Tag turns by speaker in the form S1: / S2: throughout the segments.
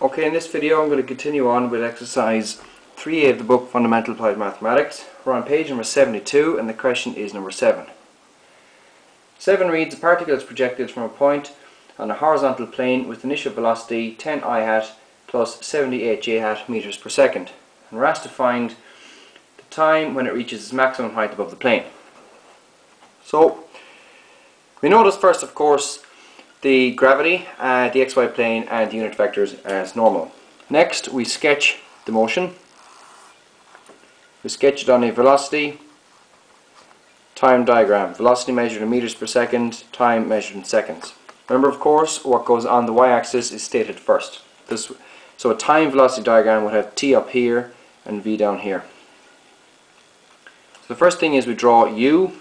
S1: Okay, in this video I'm going to continue on with exercise 3A of the book Fundamental Applied Mathematics. We're on page number 72 and the question is number 7. 7 reads, a particle is projected from a point on a horizontal plane with initial velocity 10 i hat plus 78 j hat meters per second. And we're asked to find the time when it reaches its maximum height above the plane. So, we notice first of course the gravity, uh, the xy plane and the unit vectors as normal. Next we sketch the motion. We sketch it on a velocity time diagram. Velocity measured in meters per second, time measured in seconds. Remember of course what goes on the y-axis is stated first. This, so a time velocity diagram would have t up here and v down here. So the first thing is we draw u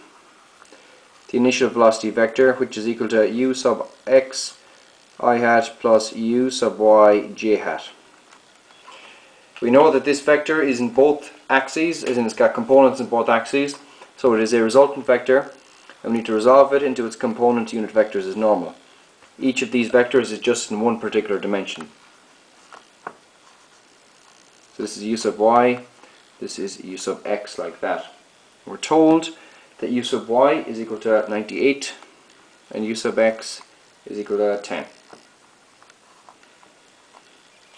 S1: the initial velocity vector which is equal to u sub x i hat plus u sub y j hat. We know that this vector is in both axes, as in it's got components in both axes, so it is a resultant vector and we need to resolve it into its component unit vectors as normal. Each of these vectors is just in one particular dimension. So this is u sub y, this is u sub x like that. We're told that u sub y is equal to 98 and u sub x is equal to 10.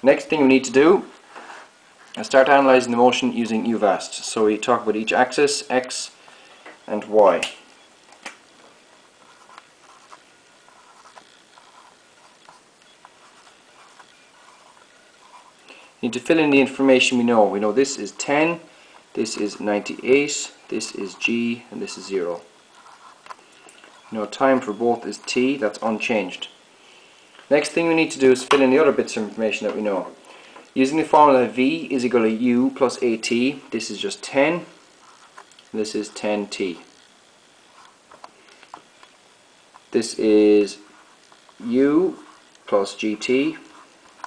S1: Next thing we need to do is start analysing the motion using UVAST. So we talk about each axis, x and y. need to fill in the information we know. We know this is 10, this is 98, this is G, and this is 0. Now time for both is T, that's unchanged. Next thing we need to do is fill in the other bits of information that we know. Using the formula V is equal to U plus AT, this is just 10, this is 10T. This is U plus GT,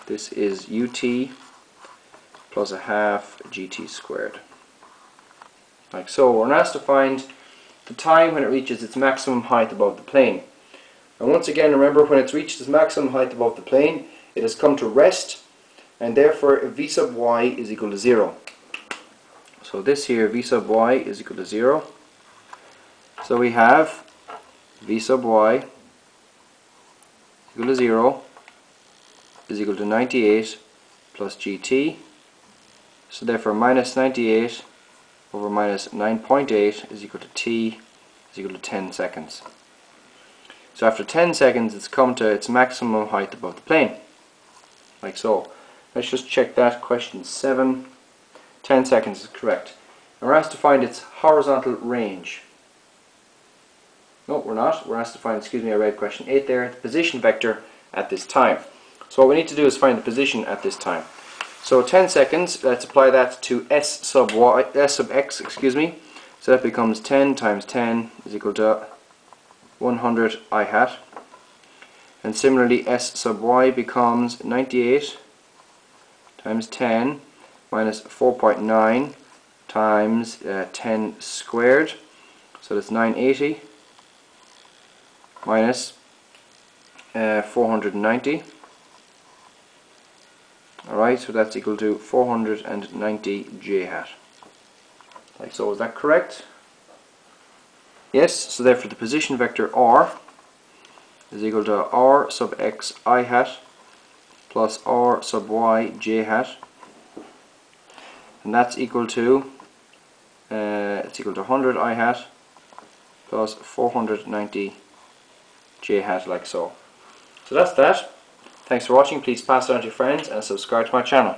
S1: this is UT plus a half gt squared. Like so, we're asked to find the time when it reaches its maximum height above the plane. And once again, remember when it's reached its maximum height above the plane, it has come to rest, and therefore v sub y is equal to 0. So this here, v sub y is equal to 0. So we have v sub y equal to 0 is equal to 98 plus gt so therefore minus 98 over minus 9.8 is equal to t is equal to 10 seconds. So after 10 seconds it's come to its maximum height above the plane. Like so. Let's just check that. Question 7. 10 seconds is correct. We're asked to find its horizontal range. No, we're not. We're asked to find, excuse me, I read question 8 there, the position vector at this time. So what we need to do is find the position at this time. So 10 seconds, let's apply that to s sub y, s sub x, excuse me. So that becomes 10 times 10 is equal to 100 i hat. And similarly, s sub y becomes 98 times 10 minus 4.9 times uh, 10 squared. So that's 980 minus uh, 490. Alright, so that's equal to 490 j hat. Like so, is that correct? Yes, so therefore the position vector r is equal to r sub x i hat plus r sub y j hat and that's equal to uh, it's equal to 100 i hat plus 490 j hat like so. So that's that. Thanks for watching, please pass it on to your friends and subscribe to my channel.